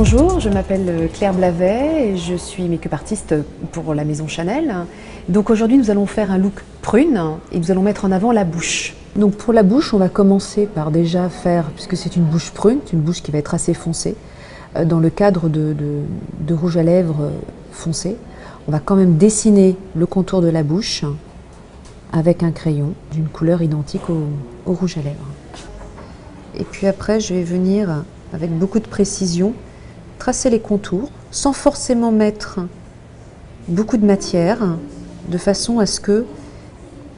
Bonjour, je m'appelle Claire Blavet et je suis make-up artiste pour la maison Chanel. Donc aujourd'hui nous allons faire un look prune et nous allons mettre en avant la bouche. Donc pour la bouche, on va commencer par déjà faire, puisque c'est une bouche prune, une bouche qui va être assez foncée, euh, dans le cadre de, rouge à lèvres foncé, on va quand même dessiner le contour de la bouche avec un crayon d'une couleur identique au, au rouge à lèvres. Et puis après, je vais venir avec beaucoup de précision tracer les contours sans forcément mettre beaucoup de matière, de façon à ce que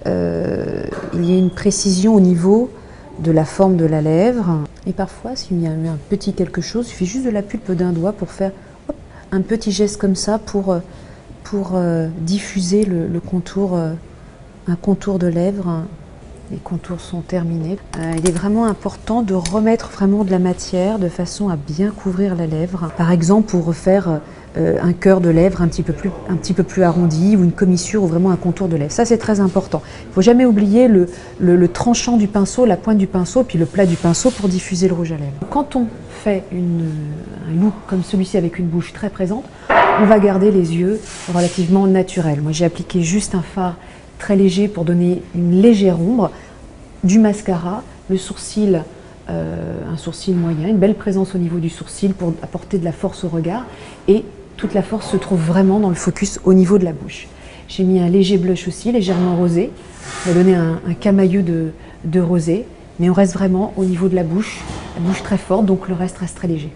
euh, il y ait une précision au niveau de la forme de la lèvre. Et parfois, s'il y a un petit quelque chose, il suffit juste de la pulpe d'un doigt pour faire un petit geste comme ça pour, pour euh, diffuser le, contour, euh, un contour de lèvre les contours sont terminés. Euh, il est vraiment important de remettre vraiment de la matière de façon à bien couvrir la lèvre. Par exemple, pour refaire euh, un cœur de lèvre un petit, peu plus, un petit peu plus arrondi ou une commissure ou vraiment un contour de lèvre. Ça, c'est très important. Il ne faut jamais oublier le, le, tranchant du pinceau, la pointe du pinceau, puis le plat du pinceau pour diffuser le rouge à lèvres. Quand on fait une, un look comme celui-ci avec une bouche très présente, on va garder les yeux relativement naturels. Moi, j'ai appliqué juste un fard très léger pour donner une légère ombre, du mascara, le sourcil, euh, un sourcil moyen, une belle présence au niveau du sourcil pour apporter de la force au regard et toute la force se trouve vraiment dans le focus au niveau de la bouche. J'ai mis un léger blush aussi, légèrement rosé, ça donner un, camailleux de, de rosé, mais on reste vraiment au niveau de la bouche, la bouche très forte, donc le reste reste très léger.